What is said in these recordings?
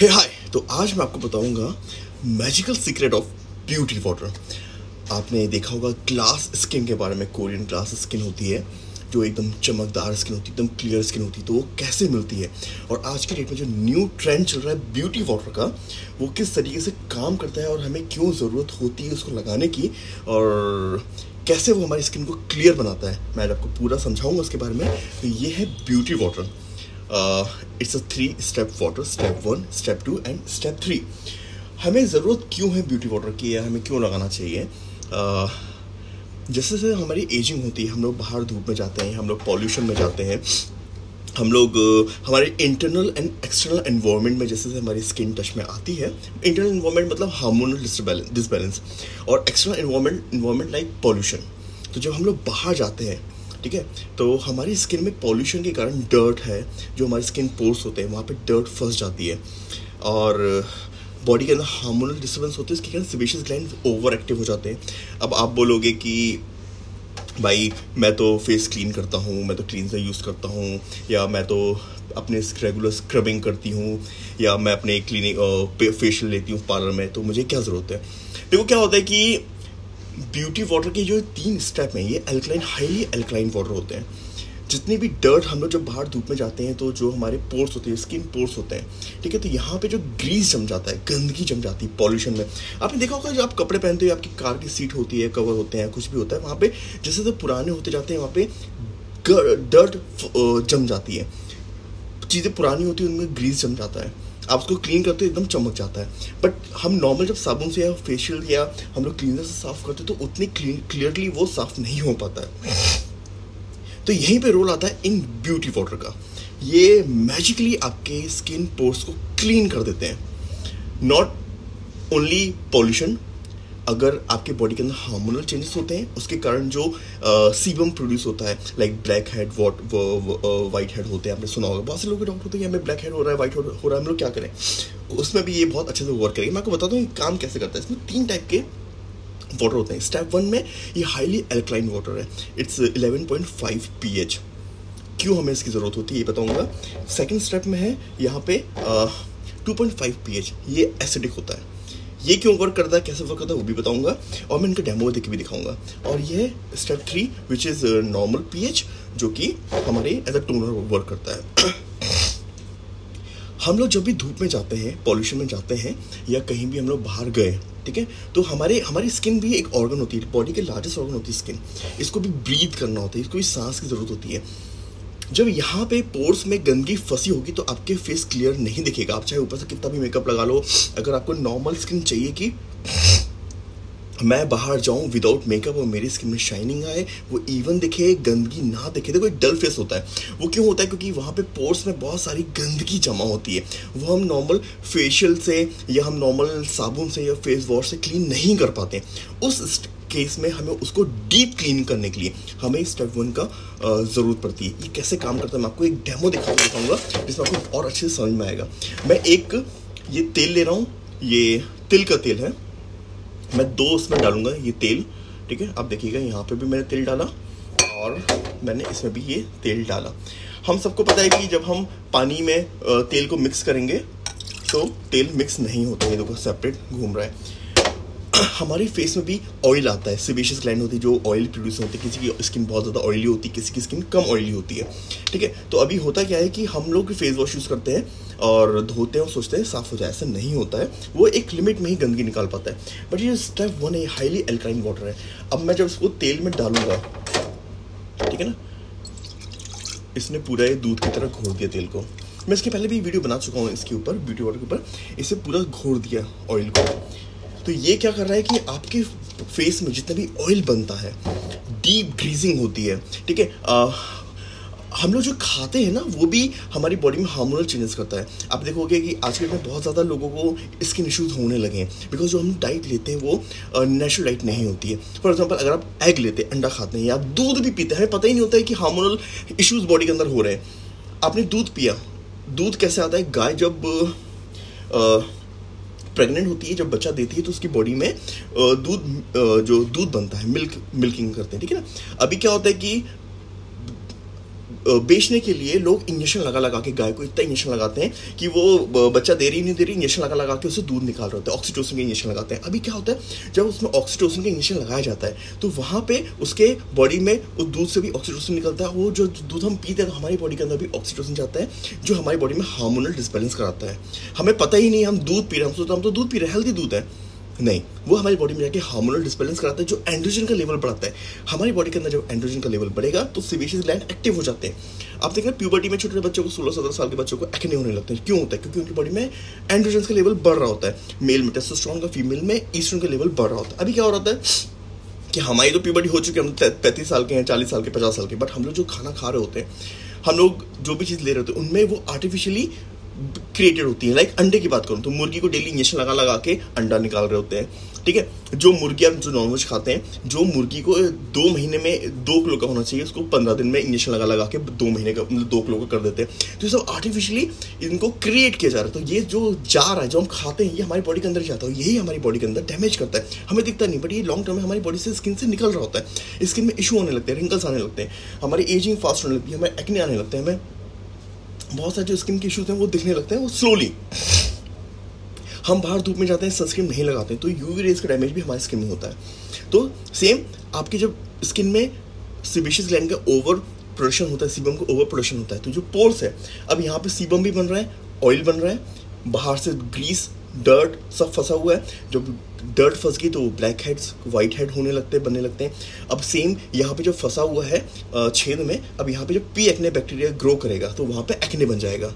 हे hey, हाय तो आज मैं आपको बताऊँगा magical secret of beauty water आपने देखा होगा ग्लास स्किन के बारे में कोरियन ग्लास स्किन होती है जो एकदम चमकदार स्किन होती है एकदम क्लियर स्किन होती है तो वो कैसे मिलती है? और आज के डेट में जो न्यू ट्रेंड चल रहा है ब्यूटी वाटर का वो किस तरीके से काम करता है और हमें क्यों ज़रूरत होती है उसको लगाने की और कैसे वो हमारी स्किन को क्लियर बनाता है? मैं आपको पूरा समझाऊँगा उसके बारे में। तो ये है beauty water it's a three step water step one step two and step three हमें ज़रूरत क्यों है ब्यूटी वाटर की? या हमें क्यों लगाना चाहिए? Uh, जैसे जैसे हमारी एजिंग होती है हम लोग बाहर धूप में जाते हैं हम लोग पॉल्यूशन में जाते हैं हम लोग हमारे इंटरनल एंड एक्सटर्नल एनवायरनमेंट में जैसे जैसे हमारी स्किन टच में आती है इंटरनल एनवायरनमेंट मतलब हार्मोनल डिसबैलेंस और external environment environment like pollution तो जब हम लोग बाहर जाते हैं ठीक है? तो हमारी स्किन में पॉल्यूशन के कारण डर्ट है, जो हमारे स्किन पोर्स होते हैं, वहाँ पर डर्ट फंस जाती है। और बॉडी के अंदर हार्मोनल डिस्टर्बेंस होते हैं, इसके कारण सिबेशियस ग्लैंड ओवर एक्टिव हो जाते हैं। अब आप बोलोगे कि, भाई, मैं तो फेस क्लीन करता हूँ, मैं तो क्लीनजर यूज़ करता हूँ, या मैं तो अपने रेगुलर स्क्रबिंग करती हूँ, या मैं अपने क्लिनिक फेशियल लेती हूँ पार्लर में तो मुझे क्या ज़रूरत है? देखो, क्या होता है कि ब्यूटी वाटर के जो तीन स्टेप हैं, ये एल्कलाइन हाईली एल्कलाइन वाटर होते हैं। जितनी भी डर्ट हम लोग जब बाहर धूप में जाते हैं तो जो हमारे पोर्स होते हैं स्किन पोर्स होते हैं, ठीक है? तो यहाँ पे जो ग्रीस जम जाता है, गंदगी जम जाती है पॉल्यूशन में। आपने देखा होगा जो आप कपड़े पहनते हो आपकी कार की सीट होती है कवर होते हैं, कुछ भी होता है, वहाँ पे जैसे जैसे पुराने होते जाते हैं, वहाँ पे डर्ट जम जाती है। चीज़ें पुरानी होती है, उनमें ग्रीस जम जाता है। आप उसको क्लीन करते हो, एकदम चमक जाता है। बट हम नॉर्मल जब साबुन से या फेशियल या हम लोग क्लीनर से साफ़ करते तो उतनी क्लियरली वो साफ़ नहीं हो पाता है। तो यहीं पे रोल आता है इन ब्यूटी वाटर का। ये मैजिकली आपके स्किन पोर्स को क्लीन कर देते हैं। नॉट ओनली पॉल्यूशन अगर आपके बॉडी के अंदर हार्मोनल चेंजेस होते हैं, उसके कारण जो सीबम प्रोड्यूस होता है like black head what white head होते हैं, आपने सुना होगा, बहुत से लोग डाउट होते हैं हमें ब्लैक हेड हो रहा है वाइट हेड हो रहा है, हम लोग क्या करें? उसमें भी ये बहुत अच्छे से वर्क करेंगे। मैं आपको बताता हूँ काम कैसे करता है। इसमें तीन टाइप के वाटर होते हैं। स्टेप वन में ये हाईली एल्कलाइन वाटर है। It's eleven point five p H क्यों हमें इसकी ज़रूरत होती है, ये बताऊँगा। सेकेंड स्टेप में है यहाँ पे two point five p H ये एसिडिक होता है। ये क्यों वर्क करता है? कैसे वर्क करता है? वो भी बताऊँगा। और मैं इनका डेमो देख भी दिखाऊँगा। और ये step three which is normal pH जो कि हमारे एज अ टोनर वर्क करता है। हम लोग जब भी धूप में जाते हैं पॉल्यूशन में जाते हैं, या कहीं भी हम लोग बाहर गए, ठीक है? तो हमारे, हमारी स्किन भी एक ऑर्गन होती है बॉडी के लार्जेस्ट ऑर्गन होती है स्किन इसको भी ब्रीथ करना होता है, इसको भी सांस की ज़रूरत होती है। जब यहाँ पे पोर्स में गंदगी फंसी होगी तो आपके फेस क्लियर नहीं दिखेगा। आप चाहे ऊपर से कितना भी मेकअप लगा लो, अगर आपको नॉर्मल स्किन चाहिए कि मैं बाहर जाऊँ विदाउट मेकअप और मेरी स्किन में शाइनिंग आए, वो इवन दिखे, गंदगी ना दिखे। देखो, एक डल फेस होता है। वो क्यों होता है? क्योंकि वहाँ पे पोर्स में बहुत सारी गंदगी जमा होती है। वो हम नॉर्मल फेशियल से या हम नॉर्मल साबुन से या फेस वॉश से क्लीन नहीं कर पाते। उस केस में हमें उसको डीप क्लीन करने के लिए हमें स्टेप वन का ज़रूरत पड़ती है। ये कैसे काम करता है मैं आपको एक डेमो दिखा दिखाऊँगा, जिसमें आपको और अच्छे से समझ में आएगा। मैं एक, ये तेल ले रहा हूँ, ये तिल का तेल है। मैं दो उसमें डालूँगा ये तेल, ठीक है? आप देखिएगा, यहाँ पे भी मैंने तेल डाला और मैंने इसमें भी ये तेल डाला। हम सबको पता है कि जब हम पानी में तेल को मिक्स करेंगे तो तेल मिक्स नहीं होता। है देखो सेपरेट घूम रहा है। हमारे फेस में भी ऑयल आता है। सिबेशियस ग्लैंड होती है, जो ऑयल प्रोड्यूस होती है, किसी की स्किन बहुत ज़्यादा ऑयली होती है, किसी की स्किन कम ऑयली होती है। ठीक है? तो अभी होता क्या है कि हम लोग फेस वॉश यूज़ करते हैं और धोते हैं और सोचते हैं, साफ़ हो जाए, ऐसा नहीं होता है। वो एक लिमिट में ही गंदगी निकाल पाता है। बट ये स्टेप वन है हाईली एल्काइन वाटर है। अब मैं जब इसको तेल में डालूँगा, ठीक है ना? इसने पूरा ये दूध की तरह घोर दिया तेल को। मैं इसके पहले भी वीडियो बना चुका हूँ इसके ऊपर ब्यूटी वाटर के ऊपर। इसे पूरा घोर दिया ऑयल को। तो ये क्या कर रहा है कि आपके फेस में जितना भी ऑयल बनता है डीप ग्रीजिंग होती है ठीक है? हम लोग जो खाते हैं ना वो भी हमारी बॉडी में हार्मोनल चेंजेस करता है। आप देखोगे कि आज के में बहुत ज़्यादा लोगों को स्किन इश्यूज़ होने लगे हैं। बिकॉज़ जो हम डाइट लेते हैं वो नेचुरल डाइट नहीं होती है। फॉर एग्ज़ाम्पल अगर आप एग लेते हैं अंडा खाते हैं या आप दूध भी पीते हैं हमें पता ही नहीं होता है कि हार्मोनल इश्यूज़ बॉडी के अंदर हो रहे हैं। आपने दूध पिया। दूध कैसे आता है? गाय जब आ, प्रेग्नेंट होती है, जब बच्चा देती है तो उसकी बॉडी में दूध जो दूध बनता है मिल्क मिल्किंग करते हैं, ठीक है ना? अभी क्या होता है कि बेचने के लिए लोग इंजेक्शन लगा लगा के गाय को इतना इंजेक्शन लगाते हैं कि वो बच्चा दे रही नहीं दे रही इंजेक्शन लगा लगा के उसे दूध निकाल रहे होते हैं ऑक्सीटोसिन का इंजेक्शन लगाते हैं। अभी क्या होता है, जब उसमें ऑक्सीटोसिन का इंजेक्शन लगाया जाता है तो वहाँ पे उसके बॉडी में उस दूध से भी ऑक्सीटोसिन निकलता है, वो जो दूध हम पीते हैं तो हमारी बॉडी के अंदर भी ऑक्सीटोसिन जाता है, जो हमारी बॉडी में हार्मोनल डिसबैलेंस कराता है। हमें पता ही नहीं हम दूध पी रहे हैं, हम सोचते हम तो दूध पी रहे हैं हेल्दी दूध है। नहीं, वो हमारी बॉडी में जाके हार्मोनल डिसबैलेंस कराता है, जो एंड्रोजन का लेवल बढ़ाता है। हमारी बॉडी के अंदर जब एंड्रोजन का लेवल बढ़ेगा तो सीबीएसई ग्लैंड एक्टिव हो जाते हैं। आप देखें प्यूबर्टी में छोटे छोटे बच्चों को सोलह, सत्रह साल के बच्चों को एक्ने होने लगते हैं। क्यों होता है? क्योंकि उनकी बॉडी में एंड्रोजन का लेवल बढ़ रहा होता है। मेल में टेस्टोस्टेरोन का फीमेल में ईस्ट्रोजन का लेवल बढ़ रहा होता है। अभी क्या हो रहा है कि हमारी तो प्यूबर्टी हो चुकी है, हम पैंतीस साल के हैं, चालीस साल के, पचास साल के बट हम लोग जो खाना खा रहे होते हैं, हम लोग जो भी चीज़ ले रहे होते हैं, उनमें वो आर्टिफिशियली क्रिएटेड होती है लाइक अंडे की बात करूँ तो मुर्गी को डेली इंजेक्शन लगा लगा के अंडा निकाल रहे होते हैं, ठीक है? जो मुर्गियाँ जो नॉनवेज खाते हैं, जो मुर्गी को दो महीने में दो किलो का होना चाहिए, उसको पंद्रह दिन में इंजेक्शन लगा लगा के दो महीने का मतलब दो किलो का कर देते हैं। तो ये सब आर्टिफिशियली इनको क्रिएट किया जा रहा है। तो ये जो जा रहा है, जो हम खाते हैं, ये हमारी बॉडी के अंदर जाता है यही हमारी बॉडी के अंदर डैमेज करता है। हमें दिखता नहीं बट ये लॉन्ग टर्म में हमारी बॉडी से स्किन से निकल रहा होता है। स्किन में इशू होने लगते हैं रिंकल्स आने लगते हैं, हमारी एजिंग फास्ट होने लगती है हमें एक्ने आने लगते हैं, हमें बहुत सारे जो स्किन के इश्यूज़ हैं, वो दिखने लगते हैं, वो स्लोली हम बाहर धूप में जाते हैं सनस्क्रीन नहीं लगाते तो यूवी रेज का डैमेज भी हमारी स्किन में होता है। तो सेम आपकी जब स्किन में सिबिशियस ग्लैंड का ओवर प्रोडक्शन होता है सीबम का ओवर प्रोडक्शन होता है तो जो पोर्स है, अब यहाँ पे सीबम भी बन रहा है ऑयल बन रहा है, बाहर से ग्रीस डर्ट सब फंसा हुआ है। जब डर्ट फंस गई तो ब्लैक हेड्स वाइट हेड होने लगते हैं, बनने लगते हैं। अब सेम यहाँ पे जो फंसा हुआ है छेद में, अब यहाँ पे जो पी एक्ने बैक्टीरिया ग्रो करेगा तो वहाँ पे एक्ने बन जाएगा।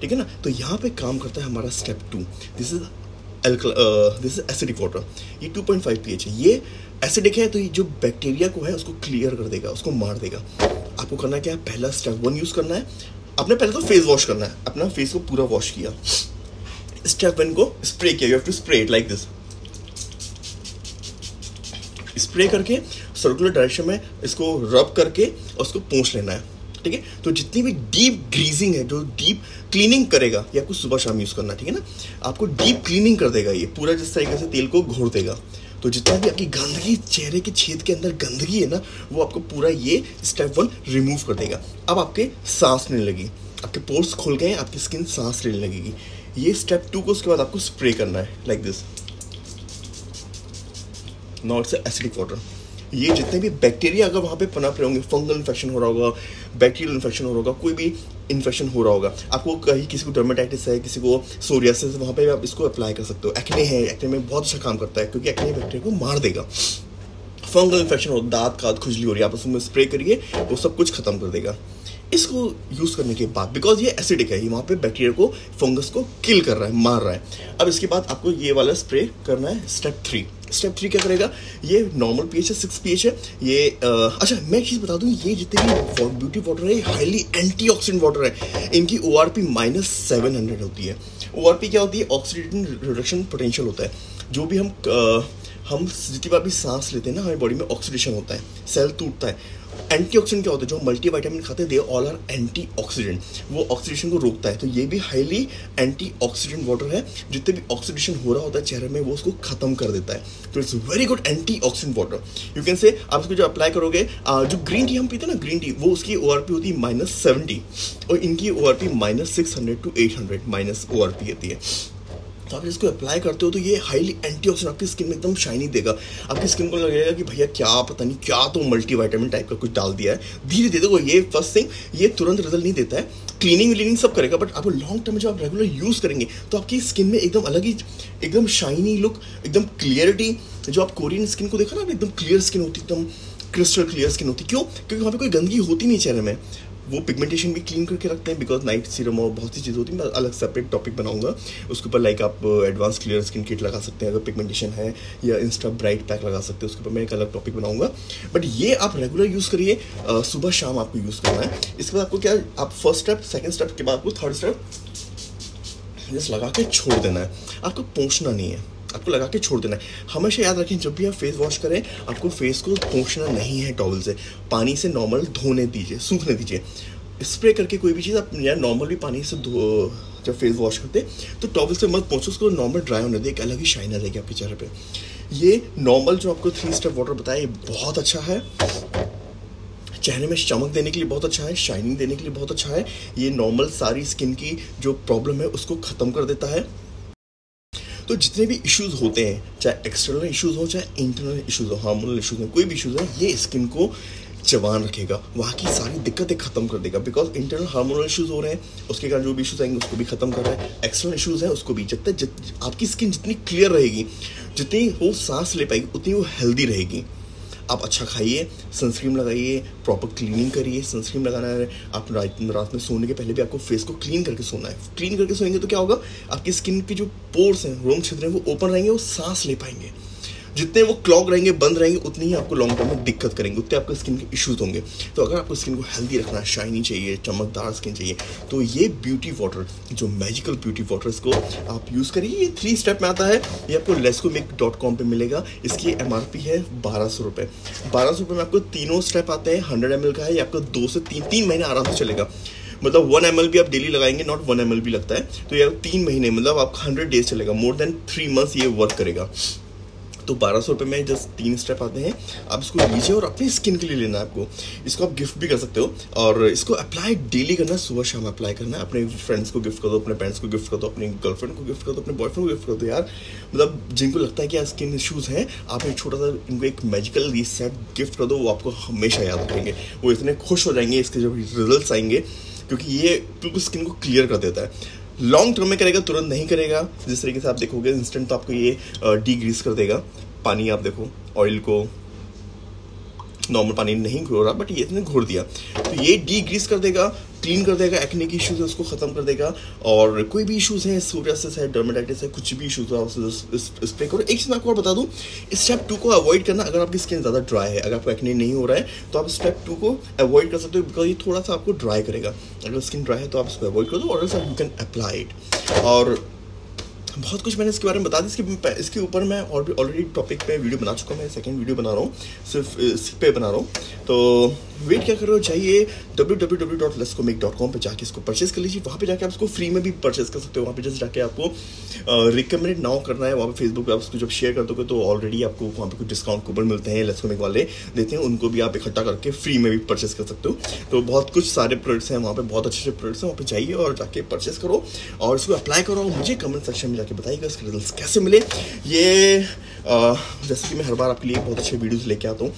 ठीक है ना? तो यहाँ पे काम करता है हमारा step two this is this is acidic water ये 2.5 पॉइंट है। ये एसिडिक है तो ये जो बैक्टीरिया को है, उसको क्लियर कर देगा, उसको मार देगा। आपको करना क्या है? पहला स्टेप वन यूज़ करना है। आपने पहले तो फेस वॉश करना है। अपना फेस को पूरा वॉश किया। स्टेप वन को स्प्रे किया you have to spray it like this spray करके सर्कुलर डायरेक्शन में इसको रब करके और उसको पोंछ लेना है ठीक है तो जितनी भी डीप ग्रीजिंग है जो डीप क्लीनिंग करेगा ये आपको सुबह शाम यूज़ करना ठीक है ना आपको डीप क्लीनिंग कर देगा ये पूरा जिस तरीके से तेल को घोर देगा तो जितना भी आपकी गंदगी चेहरे के छेद के अंदर गंदगी है ना वो आपको पूरा ये स्टेप वन रिमूव कर देगा अब आपके सांस लेने लगी आपके पोर्स खुल गए आपकी स्किन सांस लेने लगेगी ये स्टेप टू को उसके बाद आपको स्प्रे करना है लाइक दिस नॉट से एसिडिक वाटर ये जितने भी बैक्टीरिया अगर वहाँ पे पनप रहे होंगे फंगल इन्फेक्शन हो रहा होगा बैक्टीरियल इन्फेक्शन हो रहा होगा, कोई भी इन्फेक्शन हो रहा होगा, आपको कहीं किसी को डर्मेटाइटिस है, किसी को सोरियासिस वहाँ पे आप इसको अप्लाई कर सकते हो। एक्ने है एक्ने में बहुत अच्छा काम करता है, क्योंकि एक्ने बैक्टीरिया को मार देगा। फंगल इन्फेक्शन हो, दांत का खुजली हो रही है, आप उसमें स्प्रे करिए, वो सब कुछ खत्म कर देगा। इसको यूज़ करने के बाद बिकॉज़ ये एसिडिक है ये वहाँ पे बैक्टीरिया को फंगस को किल कर रहा है मार रहा है। अब इसके बाद आपको ये वाला स्प्रे करना है स्टेप थ्री स्टेप थ्री क्या करेगा? ये नॉर्मल पीएच है सिक्स पीएच है ये अ, अच्छा मैं एक चीज़ बता दूँ ये जितने भी ब्यूटी वाटर है ये हाईली एंटी ऑक्सीडेंट वाटर है। इनकी O R P minus seven hundred होती है। ओ आर पी क्या होती है? ऑक्सीडेंट रिडक्शन पोटेंशियल होता है। जो भी हम अ, हम जितनी बार भी सांस लेते हैं ना हमारी बॉडी में ऑक्सीडेशन होता है सेल टूटता है। एंटीऑक्सीडेंट क्या होता है? जो मल्टी वाइटामिन खाते हैं they all are anti oxidant वो ऑक्सीडेशन को रोकता है। तो ये भी हाईली एंटी ऑक्सीडेंट वाटर है। जितने भी ऑक्सीडेशन हो रहा होता है चेहरे में, वो उसको खत्म कर देता है। तो it's very good anti oxidant water you can say आप इसको जो अप्लाई करोगे जो ग्रीन टी हम पीते ना ग्रीन टी वो उसकी ओआरपी होती है माइनस सेवेंटी और इनकी O R P minus six hundred to eight hundred minus O R P होती है। तो आप इसको अप्लाई करते हो तो ये हाईली एंटीऑक्सीडेंट आपकी स्किन में एकदम शाइनी देगा। आपकी स्किन को लगेगा कि भैया क्या, पता नहीं क्या तो मल्टीविटामिन टाइप का कुछ डाल दिया है। धीरे धीरे देखो, ये फ़र्स्ट थिंग ये तुरंत रिज़ल्ट नहीं देता है। क्लीनिंग व्लीनिंग सब करेगा बट आपको लॉन्ग टर्म में जब आप रेगुलर यूज़ करेंगे तो आपकी स्किन में एकदम अलग ही, एकदम शाइनी लुक एकदम क्लियरिटी जो आप कोरियन स्किन को देखा ना, एकदम क्लियर स्किन होती, एकदम क्रिस्टल क्लियर स्किन होती। क्यों? क्योंकि वहाँ पे कोई गंदगी होती नहीं चेहरे में। वो पिगमेंटेशन भी क्लीन करके रखते हैं बिकॉज़ नाइट सीरम और बहुत सी चीज़ होती है। मैं अलग सेपरेट टॉपिक बनाऊँगा। उसके ऊपर लाइक आप एडवांस क्लियर स्किन किट लगा सकते हैं। अगर पिगमेंटेशन है या इंस्टा ब्राइट पैक लगा सकते हैं, उसके ऊपर मैं एक अलग टॉपिक बनाऊँगा। बट ये आप रेगुलर यूज़ करिए। सुबह शाम आपको यूज़ करना है। इसके बाद आपको क्या, आप फ़र्स्ट स्टेप सेकेंड स्टेप के बाद आपको थर्ड स्टेप जस्ट लगा के छोड़ देना है। आपको पहुँचना नहीं है। आपको लगा के छोड़ देना है। हमेशा याद रखें, जब भी आप फेस वॉश करें, आपको फेस को पोंछना नहीं है टॉवल से। पानी से नॉर्मल धोने दीजिए, सूखने दीजिए। स्प्रे करके कोई भी चीज़ आप, या नॉर्मल भी पानी से धो, जब फेस वॉश करते तो टॉवल से मत पहुँचो उसको नॉर्मल ड्राई होने दे, एक अलग ही शाइन आ जाएगी आपके चेहरे पे। ये नॉर्मल जो आपको थ्री स्टेप वाटर बताया, ये बहुत अच्छा है। चेहरे में चमक देने के लिए बहुत अच्छा है शाइनिंग देने के लिए बहुत अच्छा है। ये नॉर्मल सारी स्किन की जो प्रॉब्लम है, उसको ख़त्म कर देता है। तो जितने भी इश्यूज़ होते हैं चाहे एक्सटर्नल इश्यूज़ हो चाहे इंटरनल इश्यूज़ हो हार्मोनल इश्यूज़ हो कोई भी इश्यूज़ है ये स्किन को जवान रखेगा। वहाँ की सारी दिक्कतें खत्म कर देगा बिकॉज़ इंटरनल हार्मोनल इश्यूज़ हो रहे हैं उसके कारण जो भी इशूज़ आएँगे उसको भी खत्म कर रहा है। एक्सटर्नल इशूज़ हैं उसको भी जब जित, आपकी स्किन जितनी क्लियर रहेगी जितनी वो सांस ले पाएगी उतनी वो हेल्दी रहेगी। आप अच्छा खाइए सनस्क्रीन लगाइए प्रॉपर क्लीनिंग करिए सनस्क्रीन लगाना है। आप रात रात में सोने के पहले भी आपको फेस को क्लीन करके सोना है। क्लीन करके सोएँगे तो क्या होगा? आपकी स्किन की जो पोर्स हैं, रोम छिद्र हैं, वो ओपन रहेंगे वो सांस ले पाएँगे। जितने वो क्लॉग रहेंगे, बंद रहेंगे, उतनी ही आपको लॉन्ग टर्म में दिक्कत करेंगे, उतने आपके स्किन के इश्यूज़ होंगे। तो अगर आपको स्किन को हेल्दी रखना है शाइनी चाहिए, चमकदार स्किन चाहिए तो ये ब्यूटी वाटर जो मैजिकल ब्यूटी वाटर इसको आप यूज़ करिए। ये थ्री स्टेप में आता है। ये आपको लेस्को मेक डॉट कॉम पर मिलेगा। इसकी एम आर पी है बारह सौ रुपये बारह सौ रुपये में आपको तीनों स्टेप आते हैं। हंड्रेड एम एल का है। ये आपको दो से तीन तीन महीने आराम से चलेगा। मतलब वन एम भी आप डेली लगाएँगे नॉट वन एम भी लगता है। तो ये तीन महीने मतलब आपका हंड्रेड डेज़ चलेगा। मोर देन थ्री मंथ्स ये वर्क करेगा। तो बारह सौ रुपये में जस्ट तीन स्टेप आते हैं। आप इसको लीजिए और अपनी स्किन के लिए लेना है आपको। इसको आप गिफ्ट भी कर सकते हो और इसको अप्लाई डेली करना है सुबह शाम अप्लाई करना। अपने फ्रेंड्स को गिफ्ट कर दो, अपने पेरेंट्स को गिफ्ट कर दो, अपनी गर्लफ्रेंड को गिफ्ट कर दो, अपने बॉयफ्रेंड को गिफ्ट कर दो यार। मतलब जिनको लगता है कि यार स्किन इशूज़ हैं, आप एक छोटा सा इनको एक मैजिकल रीसेट गिफ्ट कर दो, वो आपको हमेशा याद रखेंगे। वो इतने खुश हो जाएँगे, इसके जब रिज़ल्ट आएँगे, क्योंकि ये बिल्कुल स्किन को क्लियर कर देता है। लॉन्ग टर्म में करेगा, तुरंत नहीं करेगा। जिस तरीके से आप देखोगे इंस्टेंट तो आपको ये डी ग्रीस कर देगा। पानी आप देखो ऑयल को नॉर्मल पानी नहीं घोर रहा बट ये इसने घोर दिया। तो ये डी ग्रीस कर देगा क्लीन कर देगा एक्ने की इश्यूज़ है, उसको ख़त्म कर देगा। और कोई भी इशूज़ हैं सोरियासिस है डर्मेटाइटिस है, कुछ भी इशूज़ है स्प्रे करो। एक चीज़ आपको और बता दूँ स्टेप टू को अवॉइड करना, अगर आपकी स्किन ज़्यादा ड्राई है, अगर आपको एक्ने नहीं हो रहा है तो आप स्टेप टू को अवॉइड कर सकते हो बिकॉज़ ये थोड़ा सा आपको ड्राई करेगा। अगर स्किन ड्राई है तो आप इसको अवॉइड कर दो, और यू कैन अप्लाई इट और बहुत कुछ मैंने इसके बारे में बता दी इसके इसके ऊपर मैं और भी ऑलरेडी टॉपिक पे वीडियो बना चुका हूँ। मैं सेकंड वीडियो बना रहा हूँ। सिर्फ़ इस पे बना रहा हूँ। तो वेट क्या करो चाहिए W W W dot lesco make dot com पर जाके इसको परचेज कर लीजिए। वहाँ पे जाके आप इसको फ्री में भी परचेज कर सकते हो। वहाँ पे जस्ट जाके आपको रिकमेंड नाउ करना है। वहाँ पे फेसबुक पे आप उसको जब शेयर कर दोगे तो ऑलरेडी आपको वहाँ पे कुछ डिस्काउंट कूपन मिलते हैं लेस्को मेक वाले देते हैं। उनको भी आप इकट्ठा करके फ्री में भी परचेज कर सकते हो। तो बहुत कुछ सारे प्रोडक्ट्स हैं। वहाँ पर बहुत अच्छे अच्छे प्रोडक्ट्स हैं। वहाँ पर जाइए और जाके परचेज करो। और इसको अप्लाई करो। मुझे कमेंट सेक्शन में जाके बताइएगा इसके रिज़ल्ट कैसे मिले? ये जैसे कि मैं हर बार आपके लिए बहुत अच्छे वीडियोज़ लेके आता हूँ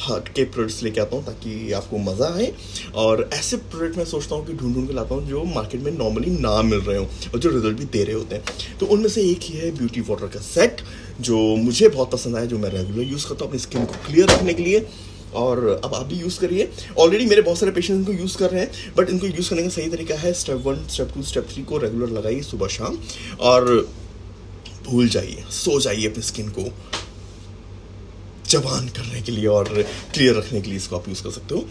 हट के प्रोडक्ट्स लेके आता हूँ, ताकि आपको मज़ा आए। और ऐसे प्रोडक्ट मैं सोचता हूँ कि ढूंढ ढूंढ के लाता हूँ, जो मार्केट में नॉर्मली ना मिल रहे हो, और जो रिज़ल्ट भी दे रहे होते हैं। तो उनमें से एक ही है ब्यूटी वाटर का सेट जो मुझे बहुत पसंद आया, जो मैं रेगुलर यूज़ करता हूँ अपनी स्किन को क्लियर रखने के लिए। और अब आप भी यूज़ करिए। ऑलरेडी मेरे बहुत सारे पेशेंट इनको यूज़ कर रहे हैं बट इनको यूज़ करने का सही तरीका है step one step two step three को रेगुलर लगाइए सुबह शाम। और भूल जाइए, सो जाइए अपनी स्किन को जवान करने के लिए और क्लियर रखने के लिए इसको आप यूज़ कर सकते हो।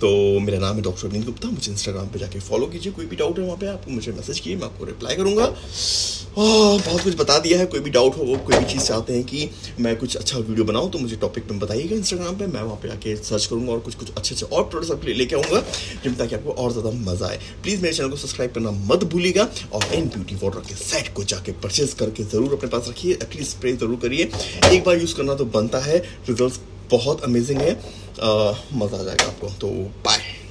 तो मेरा नाम है डॉक्टर अरविंद गुप्ता, मुझे इंस्टाग्राम पे जाके फॉलो कीजिए, कोई भी डाउट है वहाँ पे आप मुझे मैसेज किए, मैं आपको रिप्लाई करूँगा। बहुत कुछ बता दिया है, कोई भी डाउट हो वो कोई भी चीज़ चाहते हैं कि मैं कुछ अच्छा वीडियो बनाऊँ तो मुझे टॉपिक पे बताइएगा इंस्टाग्राम पर मैं वहाँ पर आके सर्च करूँगा और कुछ कुछ अच्छे अच्छे और प्रोडक्ट्स आपके लिए लेके आऊँगा जिन ताकि आपको और ज़्यादा मज़ा आए। प्लीज़ मेरे चैनल को सब्सक्राइब करना मत भूलिएगा और इन ब्यूटी वाटर के सेट को जाके परचेज करके ज़रूर अपने पास रखिए एटलीस्ट स्प्रे ज़रूर करिए। एक बार यूज़ करना तो बनता है रिज़ल्ट बहुत अमेजिंग है। मज़ा आ जाएगा आपको तो बाय